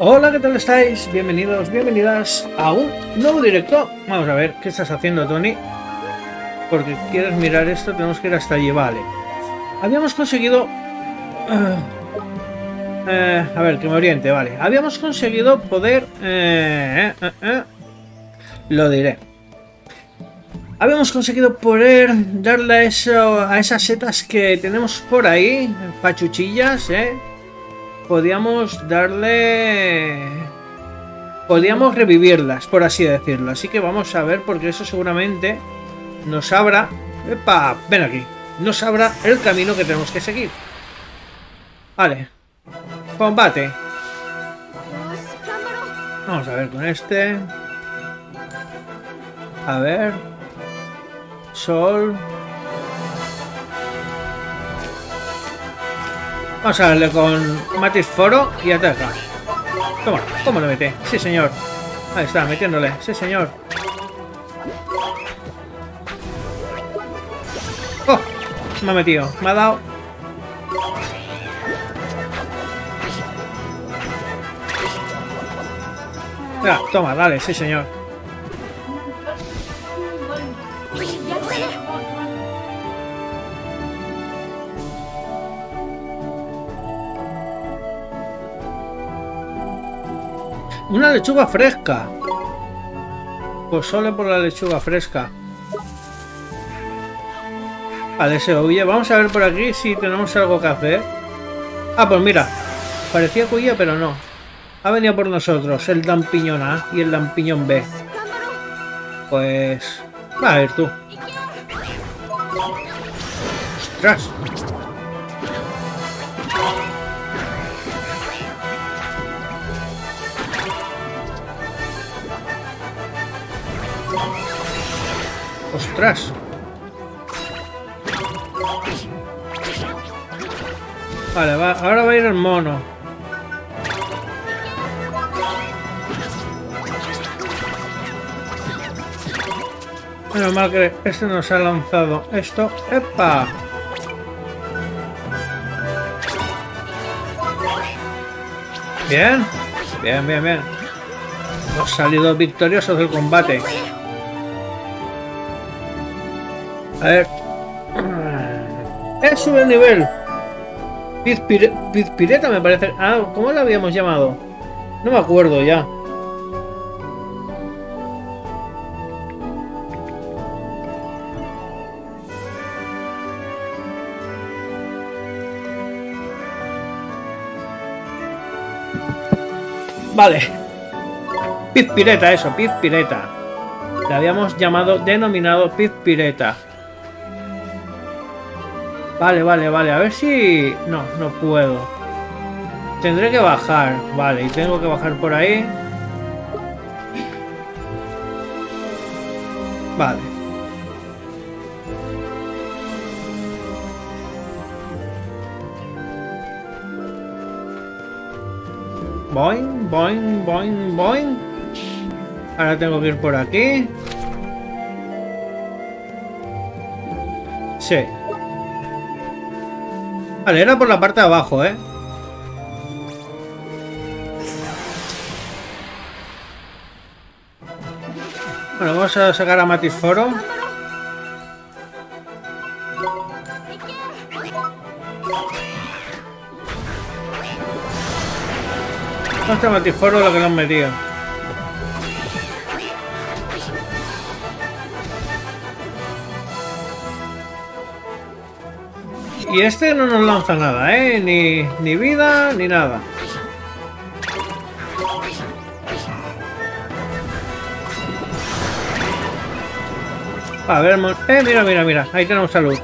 Hola, ¿qué tal estáis? Bienvenidos, bienvenidas a un nuevo directo. Vamos a ver, ¿qué estás haciendo, Tony? Porque quieres mirar esto, tenemos que ir hasta allí, vale. Habíamos conseguido... eh, eh, a ver, que me oriente, vale. Habíamos conseguido poder... eh, lo diré. Habíamos conseguido poder darle eso, a esas setas que tenemos por ahí, pachuchillas, ¿eh? Podíamos darle... Podíamos revivirlas, por así decirlo. Así que vamos a ver, porque eso seguramente nos abra... ¡Epa! Ven aquí. Nos abra el camino que tenemos que seguir. Vale. Combate. Vamos a ver con este. A ver. Sol. Vamos a darle con Matis Foro y ataca. Toma, ¿cómo lo mete? Sí, señor. Ahí está, metiéndole. Sí, señor. ¡Oh! Me ha metido. Me ha dado. Ya, toma, dale, sí, señor. Una lechuga fresca. Pues solo por la lechuga fresca. Vale, se huye. Vamos a ver por aquí si tenemos algo que hacer. Ah, pues mira. Parecía que pero no. Ha venido por nosotros el lampiñón A y el lampiñón B. Pues... Va a ver tú. ¡Ostras! Vale, va, ahora va a ir el mono. Menos mal que este nos ha lanzado esto. ¡Epa! Bien. Bien, bien, bien. Hemos salido victoriosos del combate. A ver. ¡Eh, sube el nivel! Pizpire Pizpireta me parece. Ah, ¿cómo la habíamos llamado? No me acuerdo ya. Vale. Pizpireta, eso, Pizpireta. Le habíamos llamado, denominado Pizpireta. Vale, vale, vale. A ver si... No, no puedo. Tendré que bajar. Vale, y tengo que bajar por ahí. Vale. Boing, boing, boing, boing. Ahora tengo que ir por aquí. Sí. Vale, era por la parte de abajo, ¿eh? Bueno, vamos a sacar a Matizforo. Hasta Matizforo lo que nos metía. Y este no nos lanza nada, ¿eh? Ni, ni vida, ni nada. A ver, eh, mira, mira, mira. Ahí tenemos salud.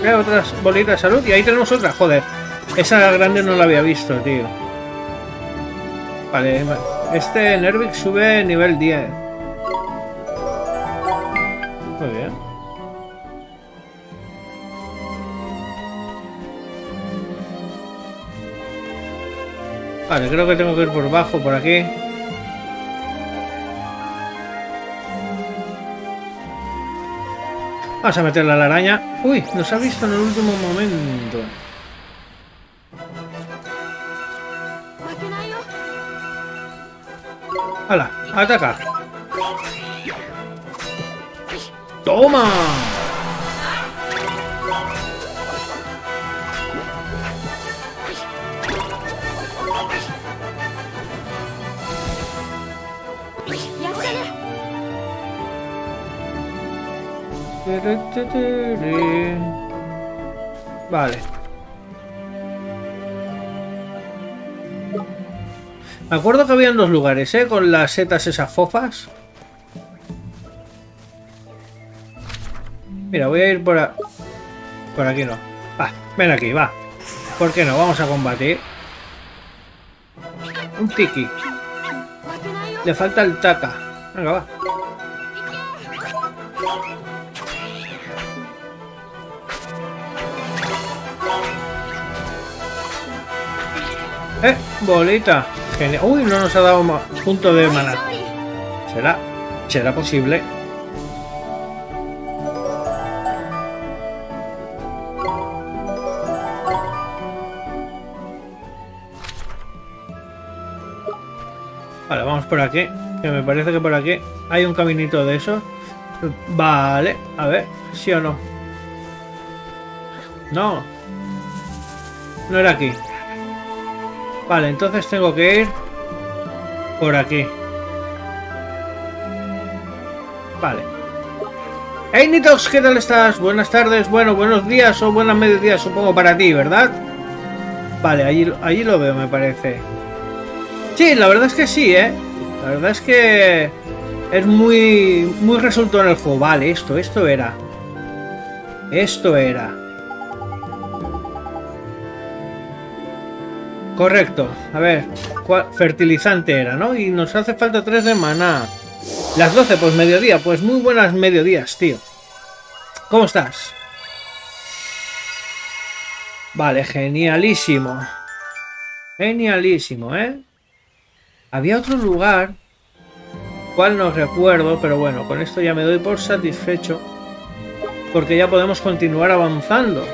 Mira, otras bolitas de salud. Y ahí tenemos otra. Joder. Esa grande no la había visto, tío. Vale, este Nervix sube nivel 10. Vale, creo que tengo que ir por bajo, por aquí. Vamos a meterle a la araña. Uy, nos ha visto en el último momento. ¡Hala! ¡Ataca! ¡Toma! Vale. Me acuerdo que habían dos lugares, ¿eh? Con las setas esas fofas. Mira, voy a ir por, por aquí, no. Va, ven aquí, va. ¿Por qué no? Vamos a combatir. Un tiki. Le falta el taka. Venga, va. Eh, bolita. Genial. Uy, no nos ha dado punto de maná. ¿Será? ¿Será posible? Vale, vamos por aquí. Que me parece que por aquí hay un caminito de esos. Vale, a ver, sí o no. No. No era aquí. Vale, entonces tengo que ir por aquí. Vale. Hey Nitox, ¿qué tal estás? Buenas tardes, bueno, buenos días o buenas mediodías, supongo para ti, ¿verdad? Vale, allí, allí lo veo, me parece. Sí, la verdad es que sí, ¿eh? La verdad es que es muy, muy en el juego. Vale, esto, esto era. Esto era. Correcto. A ver, fertilizante era, ¿no? Y nos hace falta 3 de maná. Las 12, pues mediodía. Pues muy buenas mediodías, tío. ¿Cómo estás? Vale, genialísimo. Genialísimo, ¿eh? Había otro lugar, cual no recuerdo, pero bueno, con esto ya me doy por satisfecho. Porque ya podemos continuar avanzando.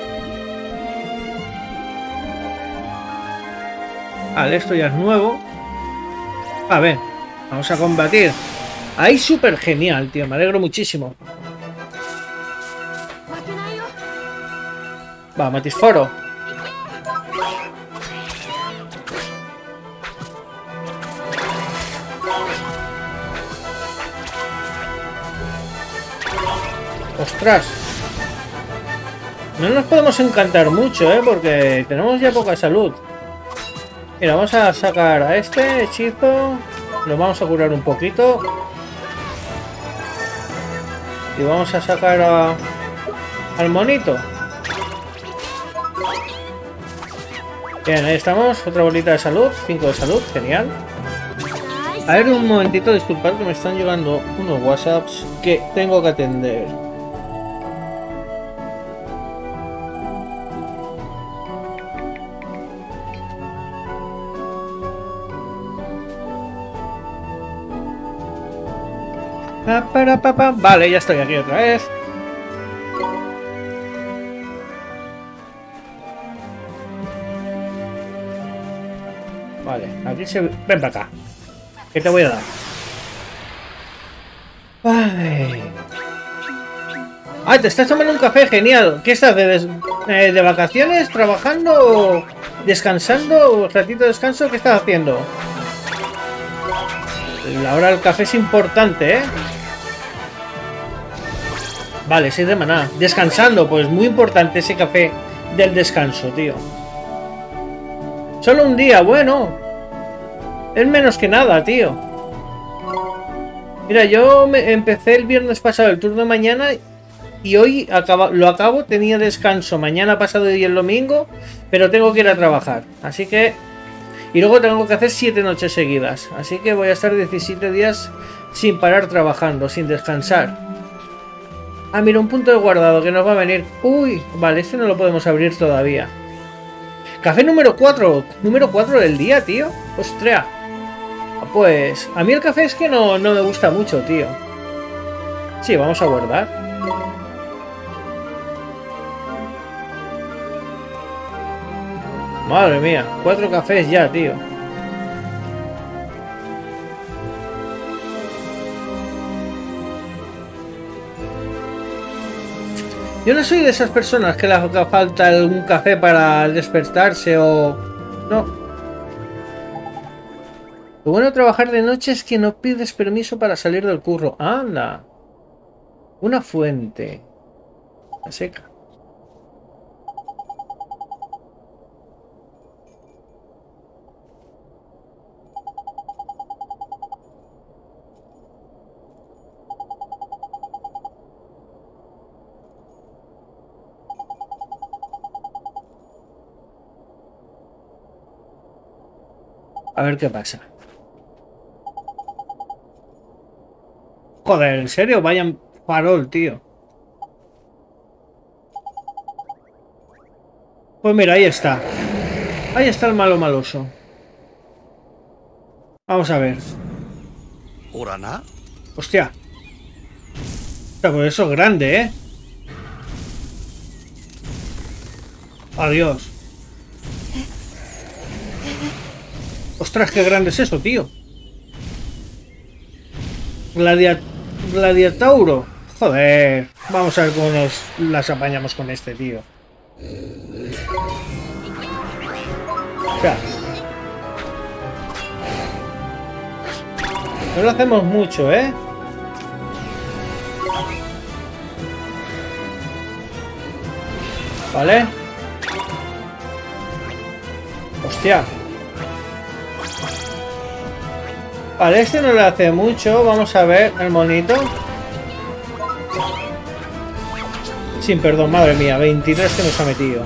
Esto ya es nuevo. A ver, vamos a combatir. Ahí súper genial, tío. Me alegro muchísimo. Va, Matisforo. ¡Ostras! No nos podemos encantar mucho, ¿eh? Porque tenemos ya poca salud. Mira, vamos a sacar a este hechizo. Lo vamos a curar un poquito. Y vamos a sacar a, al monito. Bien, ahí estamos. Otra bolita de salud. 5 de salud. Genial. A ver, un momentito. Disculpad que me están llegando unos whatsapps que tengo que atender. Vale, ya estoy aquí otra vez. Vale, aquí se... Ven para acá. ¿Qué te voy a dar? Ay. Ah, te estás tomando un café, genial. ¿Qué estás, de, eh, de vacaciones, trabajando, descansando, un ratito de descanso? ¿Qué estás haciendo? La hora del café es importante, ¿eh? Vale, 6 de maná. Descansando, pues muy importante ese café del descanso, tío. Solo un día, bueno. Es menos que nada, tío. Mira, yo me empecé el viernes pasado el turno de mañana y hoy lo acabo. Tenía descanso mañana pasado y el domingo, pero tengo que ir a trabajar. Así que... Y luego tengo que hacer 7 noches seguidas. Así que voy a estar 17 días sin parar trabajando, sin descansar. Ah, mira, un punto de guardado que nos va a venir. Uy, vale, este no lo podemos abrir todavía. Café número 4. Número 4 del día, tío. Ostras. Pues a mí el café es que no, no me gusta mucho, tío. Sí, vamos a guardar. Madre mía, cuatro cafés ya, tío. Yo no soy de esas personas que le falta algún café para despertarse o... No. Lo bueno de trabajar de noche es que no pides permiso para salir del curro. ¡Anda! Una fuente. La seca. A ver qué pasa. Joder, ¿en serio? Vayan farol, tío. Pues mira, ahí está. Ahí está el malo maloso. Vamos a ver. Hostia. Hostia, pues eso es grande, ¿eh? Adiós. Ostras, qué grande es eso, tío. Gladiatauro. Joder. Vamos a ver cómo nos las apañamos con este, tío. O sea. No lo hacemos mucho, ¿eh? ¿Vale? Hostia. Vale, este no le hace mucho. Vamos a ver el monito. Sin perdón, madre mía. 23 que nos ha metido.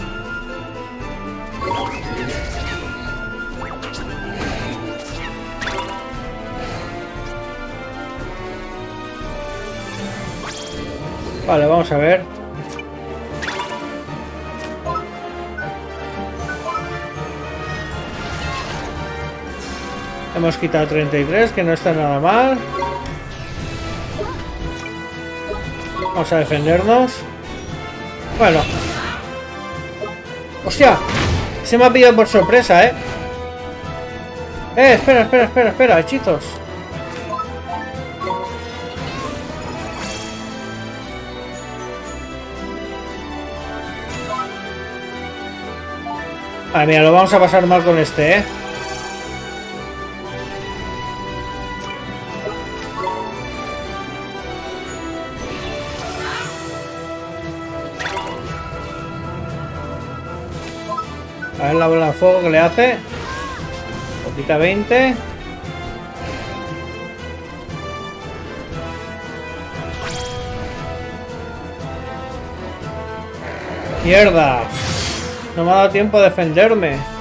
Vale, vamos a ver. Hemos quitado 33, que no está nada mal. Vamos a defendernos. Bueno. ¡Hostia! Se me ha pillado por sorpresa, ¿eh? Eh, espera, espera, espera, espera, hechizos. Vale, mira, lo vamos a pasar mal con este, ¿eh? La bola fuego que le hace. Poquita 20. ¡Mierda! No me ha dado tiempo a defenderme.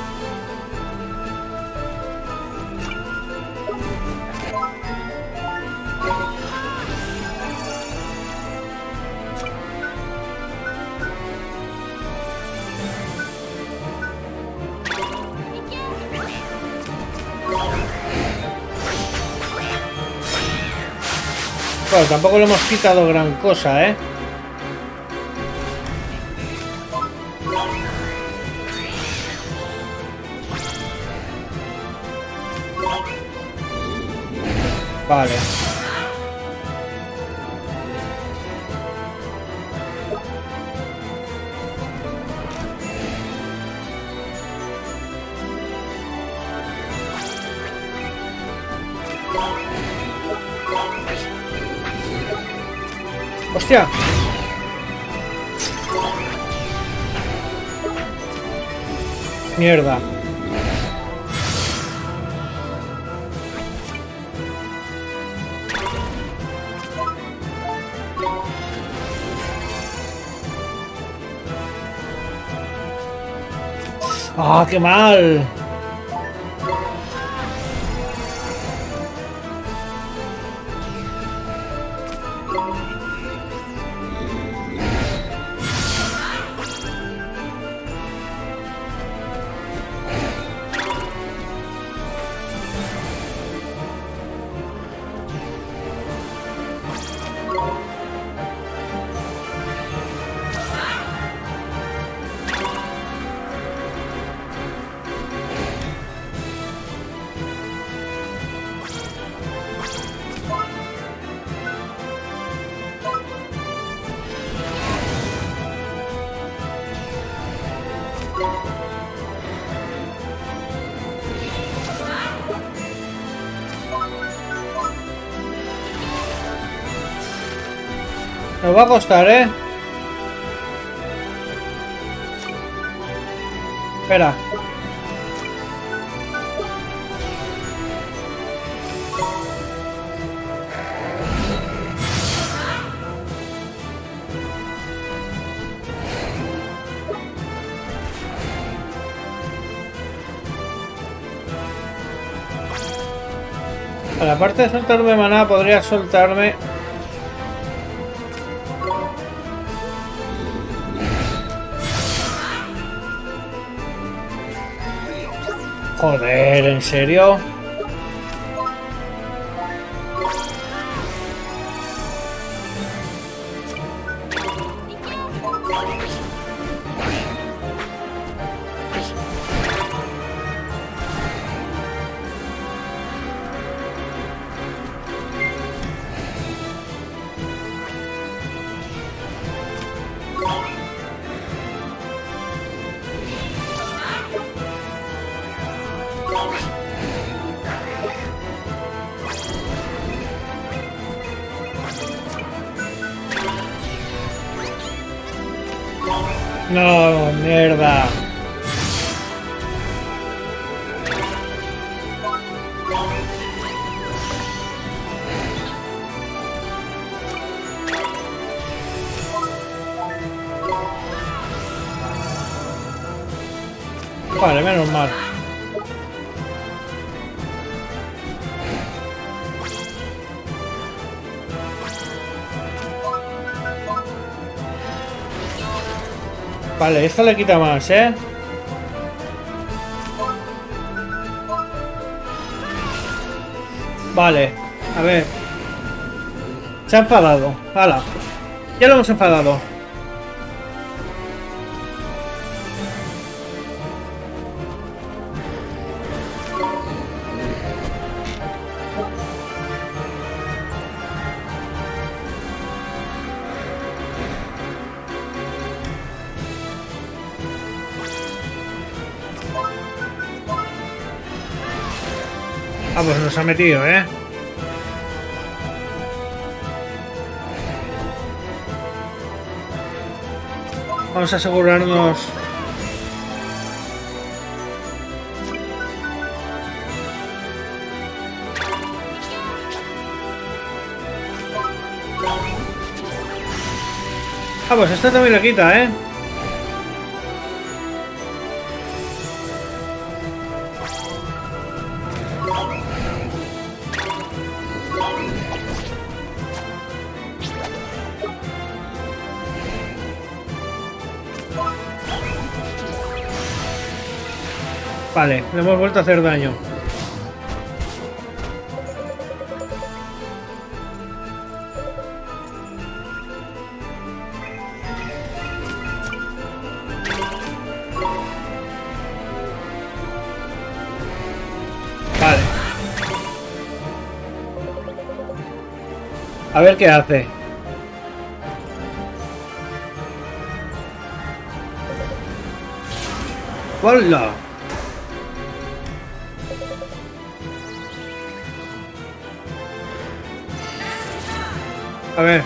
Claro, tampoco le hemos quitado gran cosa, ¿eh? Vale. Mierda. ¡Ah, qué mal! Nos va a costar, ¿eh? Espera. A la parte de soltarme maná podría soltarme Joder, ¿en serio? No, mierda. Vale, menos mal. Vale, esto le quita más, ¿eh? Vale, a ver. Se ha enfadado. Hala. Ya lo hemos enfadado. Ha metido, ¿eh? Vamos a asegurarnos... Ah, pues esta también la quita, ¿eh? Vale, le hemos vuelto a hacer daño. Vale. A ver qué hace. ¡Hola! Ver.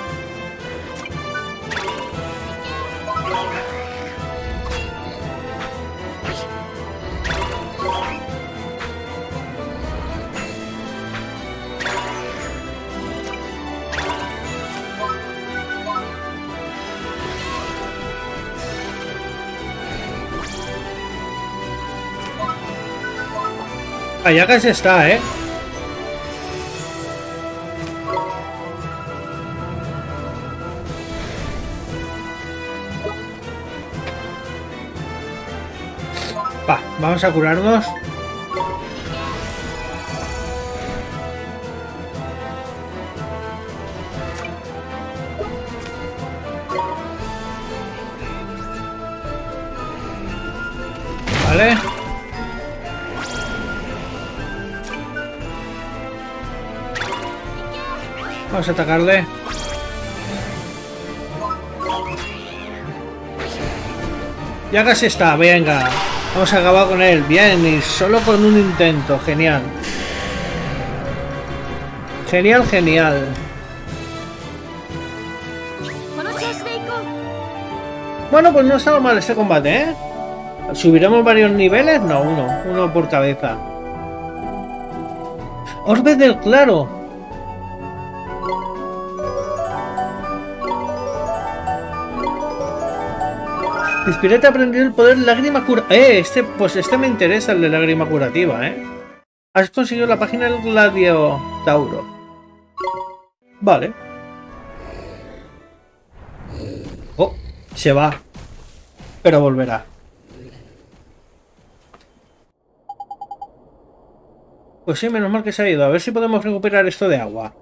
Allá casi está, ¿eh? Vamos a curarnos. Vale. Vamos a atacarle. Ya casi está, venga. Vamos a acabar con él. Bien, y solo con un intento. Genial. Genial, genial. Bueno, pues no ha estado mal este combate, ¿eh? ¿Subiremos varios niveles? No, uno. Uno por cabeza. Orbe del Claro. Inspirate a aprender el poder lágrima cura... Eh, este, pues este me interesa, el de lágrima curativa, ¿eh? Has conseguido la página del Gladio Tauro. Vale. Oh, se va. Pero volverá. Pues sí, menos mal que se ha ido. A ver si podemos recuperar esto de agua.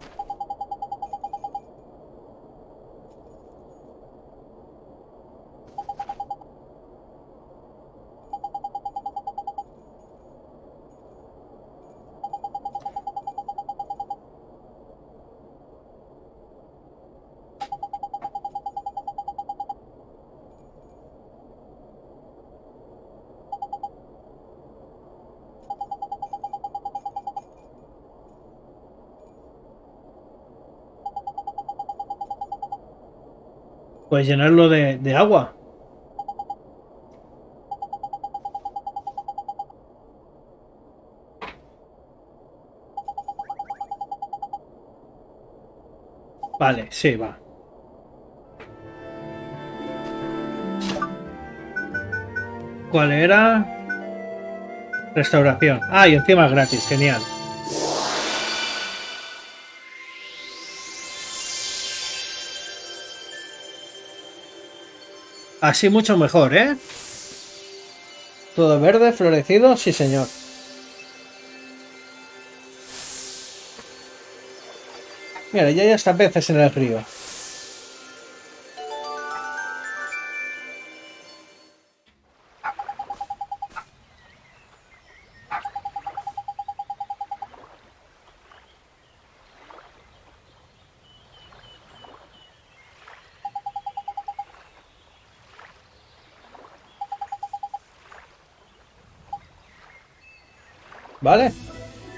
Puedes llenarlo de, de agua. Vale, sí, va. ¿Cuál era? Restauración. Ah, y encima es gratis, genial. Así mucho mejor, ¿eh? Todo verde, florecido, sí señor. Mira, ya hay hasta peces en el río.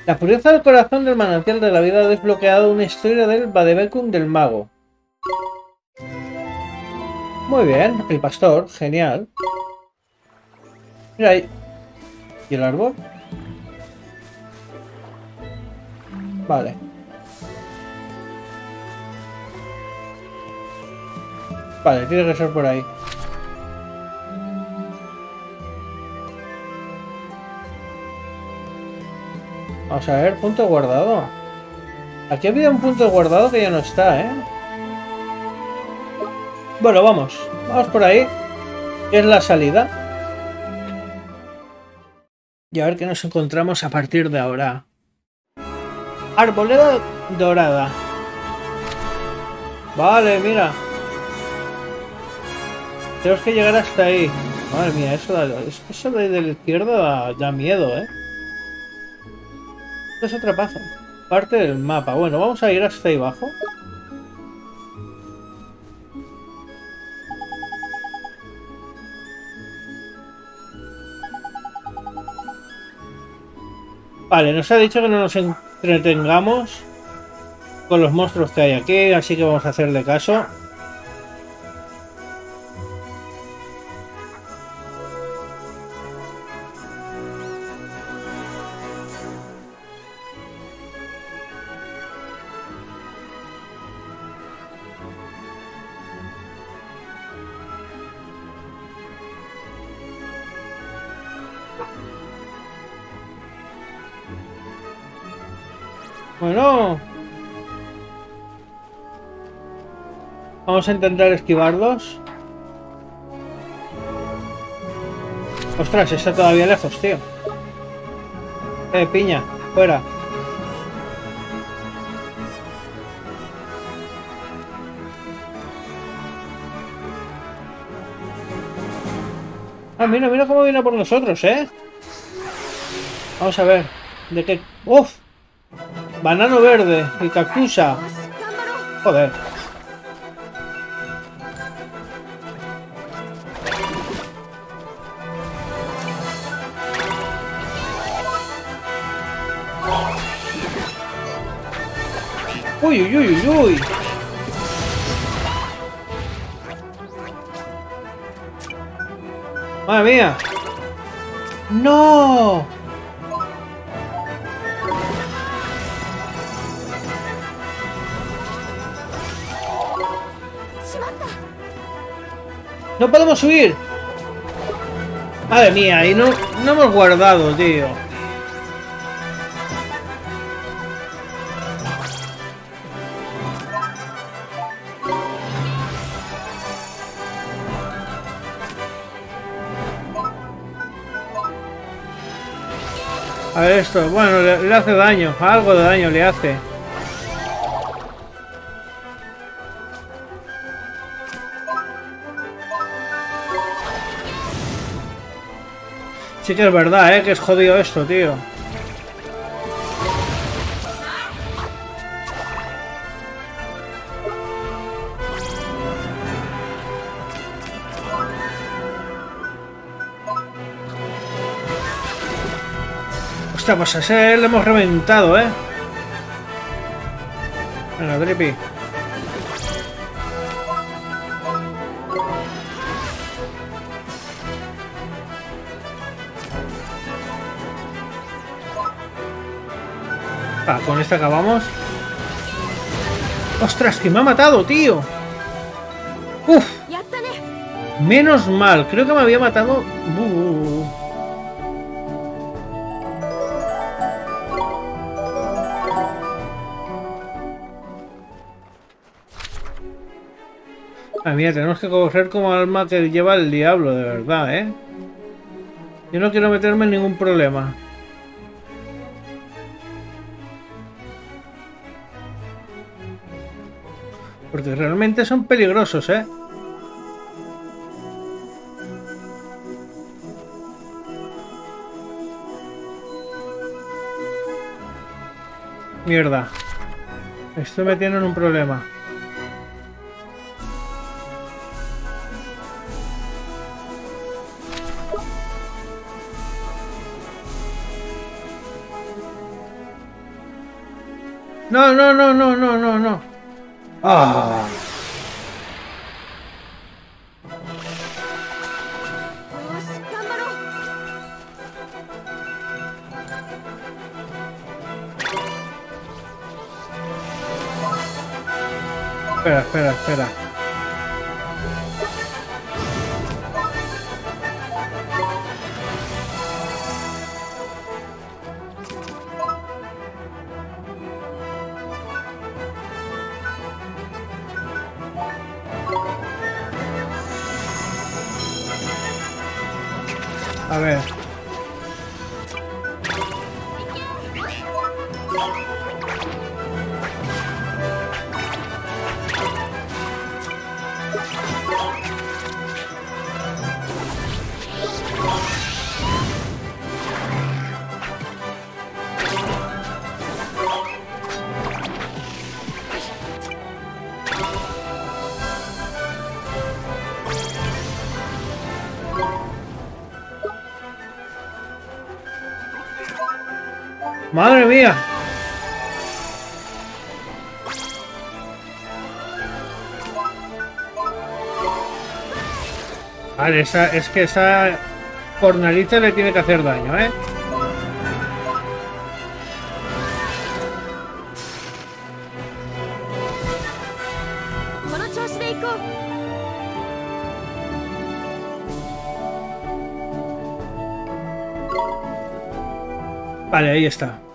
La pureza del corazón del manantial de la vida ha desbloqueado una historia del Badebecum del mago. Muy bien, el pastor, genial. Mira ahí. ¿Y el árbol? Vale. Vale, tiene que ser por ahí. Vamos a ver, punto guardado. Aquí había un punto guardado que ya no está, ¿eh? Bueno, vamos. Vamos por ahí. es la salida. Y a ver qué nos encontramos a partir de ahora. Arboleda dorada. Vale, mira. Tenemos que llegar hasta ahí. Madre mía, eso, eso de la izquierda da miedo, ¿eh? Esto es otra. Parte del mapa. Bueno, vamos a ir hasta ahí abajo. Vale, nos ha dicho que no nos entretengamos con los monstruos que hay aquí, así que vamos a hacerle caso. Vamos a intentar esquivarlos. Ostras, está todavía lejos, tío. Eh, piña, fuera. Ah, mira, mira cómo viene por nosotros, ¿eh? Vamos a ver. ¿De qué? ¡Uf! Banano verde y cactusa. Joder. Uy, uy, uy, uy, uy. Madre mía. No. ¡No podemos subir! Madre mía, y no, no hemos guardado, tío. A ver esto, bueno, le, le hace daño, algo de daño le hace. Sí que es verdad, ¿eh? Que es jodido esto, tío. Ostras, pues a ese le hemos reventado, ¿eh? Venga, Drippy. Con este acabamos. ¡Ostras, que me ha matado, tío! ¡Uf! Menos mal, creo que me había matado... Uh. Ah, mira, tenemos que correr como alma que lleva el diablo, de verdad, ¿eh? Yo no quiero meterme en ningún problema. Porque realmente son peligrosos, ¿eh? Mierda. Esto me tiene en un problema. No, no, no, no, no, no, no. Ah. Espera, espera, ¡Madre mía! Vale, esa, es que esa jornalita le tiene que hacer daño, ¿eh? Vale, ahí está.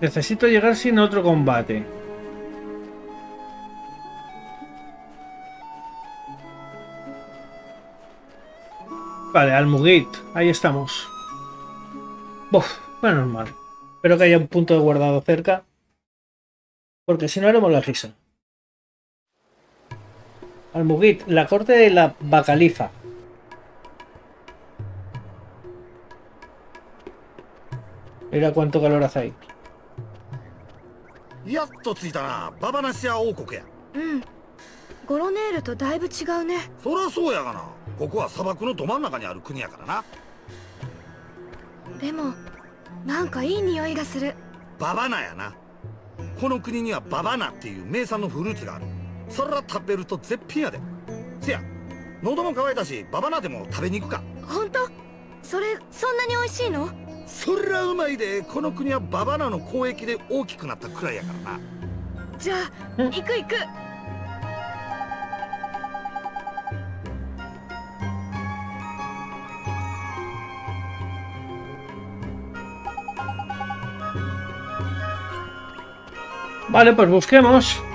Necesito llegar sin otro combate. Vale, Almugit. Ahí estamos. Uf, bueno, normal. Espero que haya un punto de guardado cerca. Porque si no haremos la risa. Almugit, la corte de la Bacalifa. Mira cuánto calor hace ahí. やっと着いたなババナシア王国や。うん。ゴロネールとだいぶ違うね。そりゃそうやがな。ここは砂漠のど真ん中にある国やからな。でもなんかいい匂いがする。ババナやな。この国にはババナっていう名産のフルーツがある。それら食べると絶品やで。せや喉も渇いたしババナでも食べに行くか。本当？それそんなに美味しいの？そりゃうまいでこの国はババナの交易で大きくなったくらいやからな。じゃあ行く行く。Vale, pues busquemos.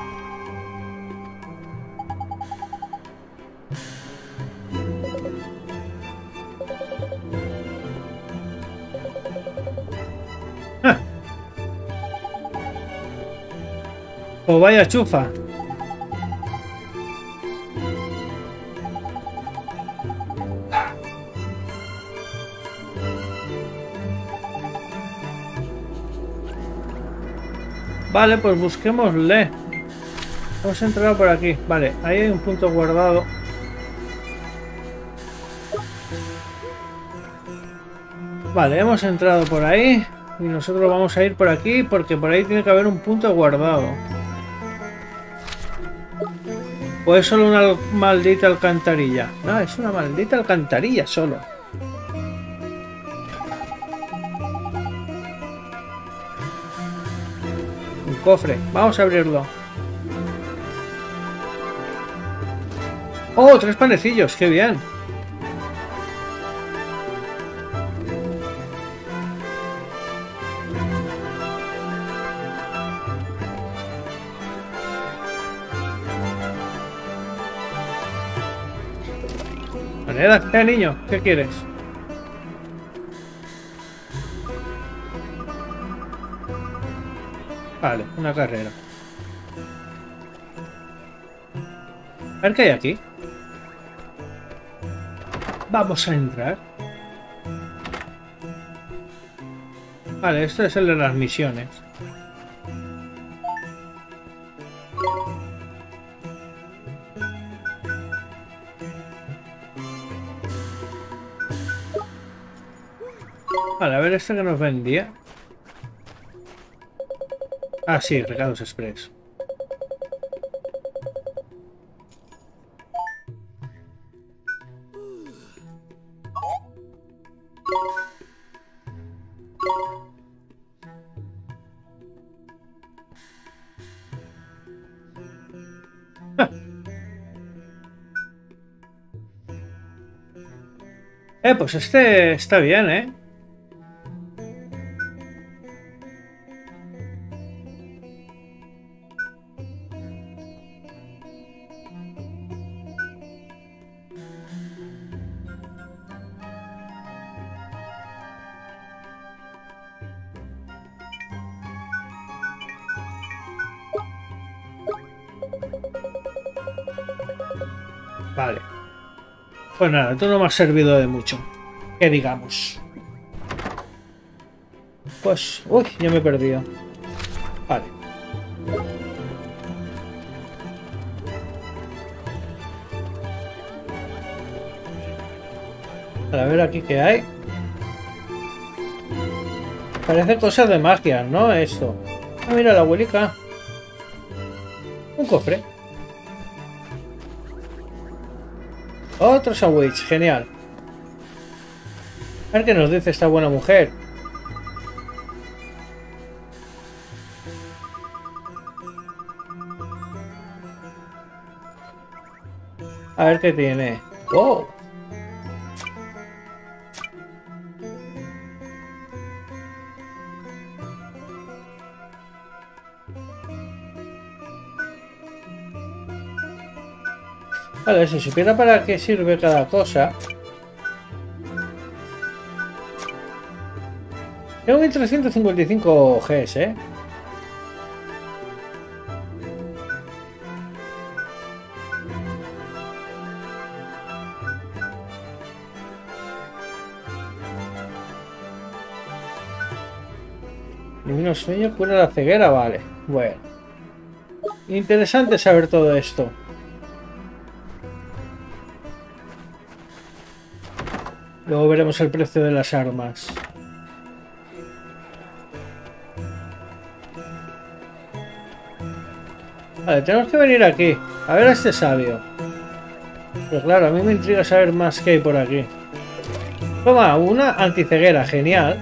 Pues vaya chufa. Vale, pues busquémosle. Vamos a entrar por aquí. Vale, ahí hay un punto guardado. Vale, hemos entrado por ahí. Y nosotros vamos a ir por aquí porque por ahí tiene que haber un punto guardado. ¿O es solo una maldita alcantarilla? No, es una maldita alcantarilla solo. Un cofre. Vamos a abrirlo. ¡Oh! Tres panecillos. ¡Qué bien! Moneda, eh, niño, ¿qué quieres? Vale, una carrera. A ver qué hay aquí. Vamos a entrar. Vale, esto es el de las misiones. Ver este que nos vendía. Ah, sí, regalos express. Eh, pues este está bien, ¿eh? Pues nada, esto no me ha servido de mucho. Que digamos. Pues... Uy, ya me he perdido. Vale. A ver aquí qué hay. Parece cosas de magia, ¿no? Esto. Ah, mira la abuelica. Un cofre. Otro sandwich, genial. A ver qué nos dice esta buena mujer. A ver qué tiene. ¡Wow! Vale, si supiera para qué sirve cada cosa. Tengo 1355 Gs, ¿eh? Divino sueño cura la ceguera, vale. Bueno. Interesante saber todo esto. Luego veremos el precio de las armas. Vale, tenemos que venir aquí. A ver a este sabio. Pero claro, a mí me intriga saber más que hay por aquí. Toma, una anticeguera, genial.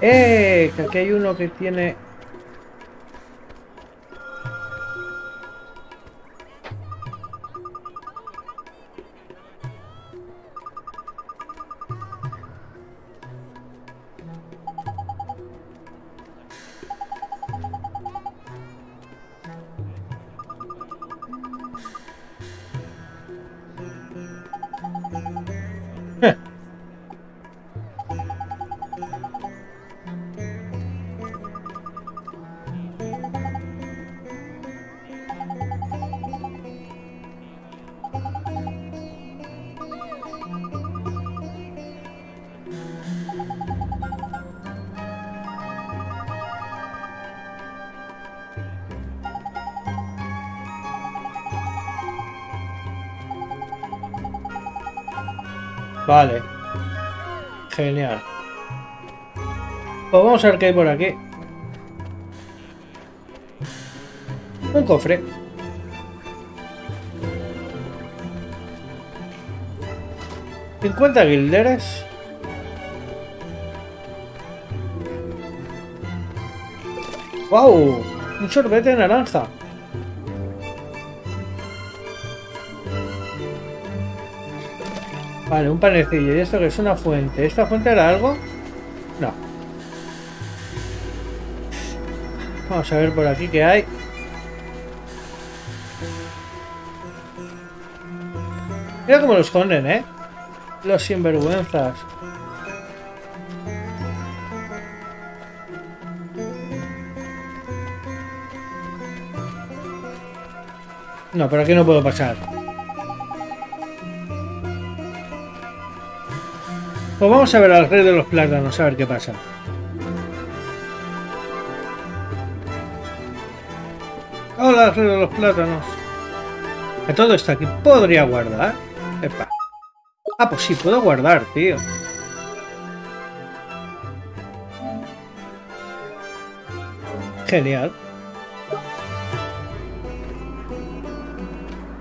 ¡Eh! Que aquí hay uno que tiene... Vale. Genial. Pues vamos a ver qué hay por aquí. Un cofre. ¿50 guilderes? ¡Wow! Un sorbete de naranja. Vale, un panecillo. ¿Y esto que es una fuente? ¿Esta fuente era algo? No. Vamos a ver por aquí qué hay. Mira cómo los esconden, ¿eh? Los sinvergüenzas. No, por aquí no puedo pasar. Pues vamos a ver al rey de los plátanos, a ver qué pasa. Hola, rey de los plátanos. A todo esto aquí podría guardar. Epa. Ah, pues sí, puedo guardar, tío. Genial.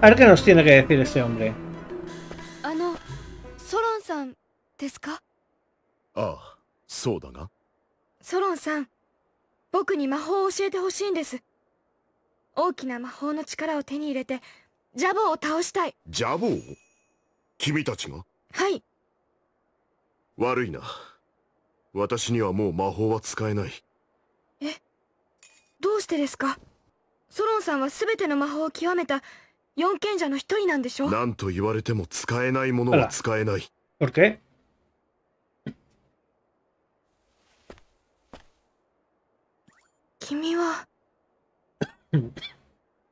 A ver qué nos tiene que decir este hombre. そうだがソロンさん僕に魔法を教えてほしいんです。大きな魔法の力を手に入れてジャボーを倒したい。ジャボー？君たちが？はい。悪いな。私にはもう魔法は使えない。どうしてですか？ソロンさんは全ての魔法を極めた四賢者の一人なんでしょ？何と言われても使えないものは使えない。¿Por qué? 君は。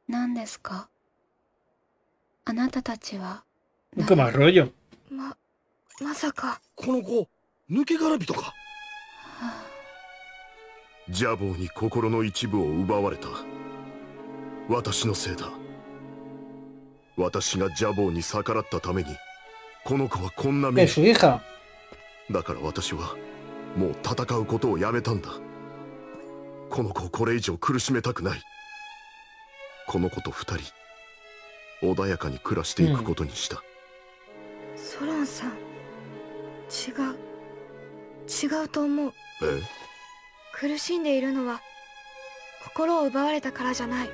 何ですか？あなたたちは？ままさか。この子抜け殻人か？ジャボーに心の一部を奪われた。私のせいだ。私がジャボーに逆らったためにこの子はこんな目.だから私はもう戦うことをやめたんだこの子をこれ以上苦しめたくない。この子と二人穏やかに暮らしていくことにした、ソロンさん違う。違うと思う。え？苦しんでいるのは心を奪われたからじゃない。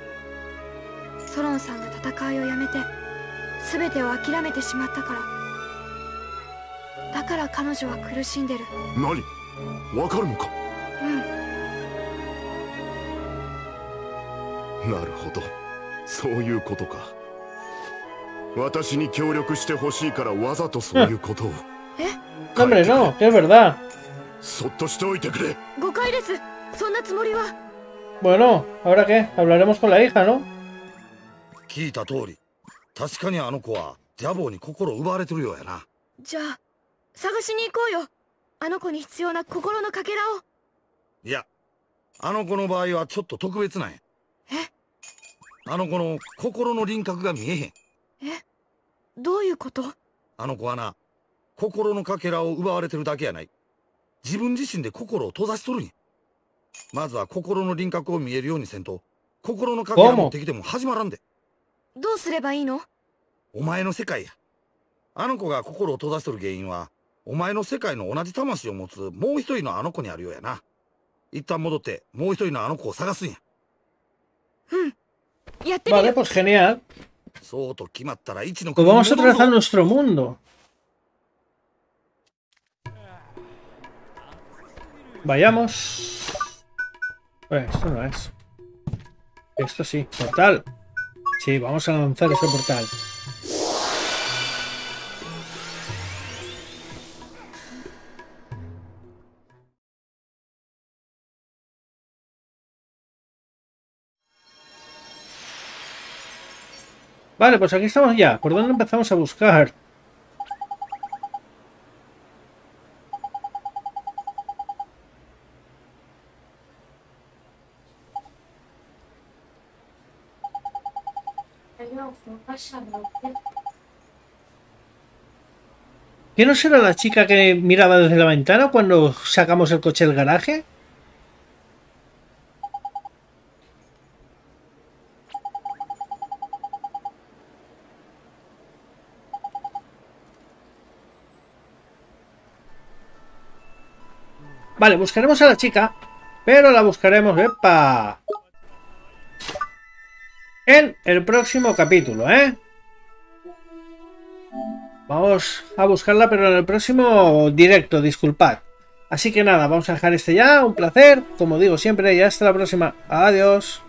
ソロンさんが戦いをやめて全てを諦めてしまったから。だから彼女は苦しんでる。何？わかるのか？うんなるほど。そういうことか。私に協力してほしいからわざとそういうことを。No, hombre, no, que es verdad. そっとしておいてくれ。誤解です。そんなつもりは。Bueno, ¿ahora qué? Hablaremos con la hija, ¿no? 聞いた通り。確かにあの子はジャボーに心奪われてるようやな。じゃあ探しに行こうよ。あの子に必要な心のかけらを。いやあの子の場合はちょっと特別なんや。え？あの子の心の輪郭が見えへん。どういうこと？あの子はな心のかけらを奪われてるだけやない。自分自身で心を閉ざしとるんや。まずは心の輪郭を見えるようにせんと心のかけら持ってきても始まらんで。どうすればいいの？お前の世界や。あの子が心を閉ざしとる原因はお前の世界の同じ魂を持つもう一人のあの子にあるようやな。一旦戻ってもう一人のあの子を探すんや。やってみ Vale, pues genial. Pues vamos a trazar nuestro mundo. Vayamos. Esto no es. Esto sí, portal. Sí, vamos a lanzar ese portal. Vale, pues aquí estamos ya. ¿Por dónde empezamos a buscar? ¿Qué no será la chica que miraba desde la ventana cuando sacamos el coche del garaje? Vale, buscaremos a la chica, pero la buscaremos, ¡epa! En el próximo capítulo, ¿eh? Vamos a buscarla, pero en el próximo directo, disculpad. Así que nada, vamos a dejar este ya. Un placer, como digo siempre, y hasta la próxima. Adiós.